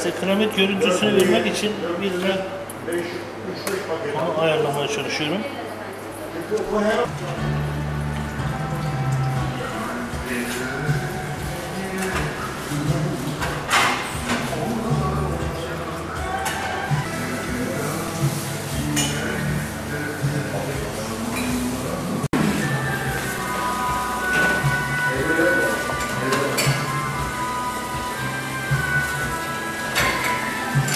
işte kremit görüntüsünü vermek için birine ayarlamaya çalışıyorum.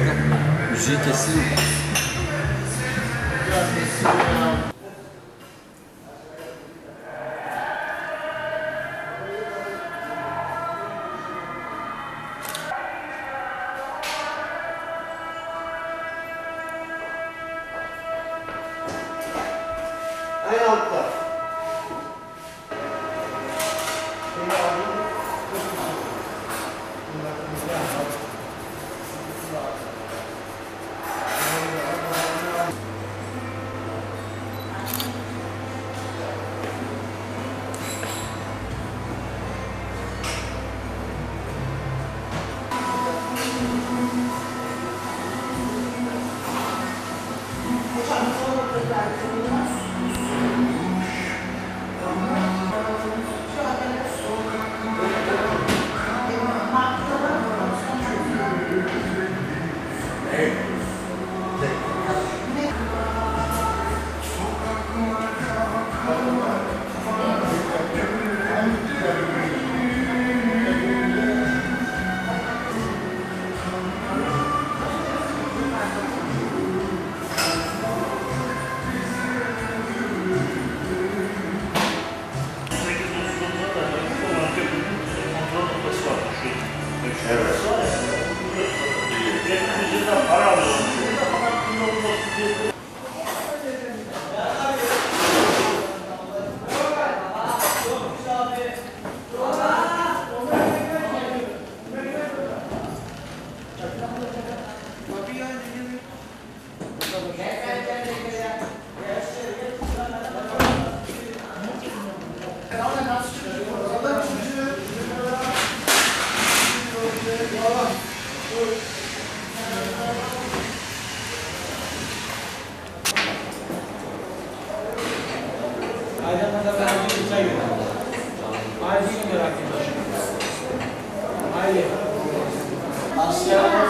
Kapat Müziği kesin. En altta. Amen. すみません。Asya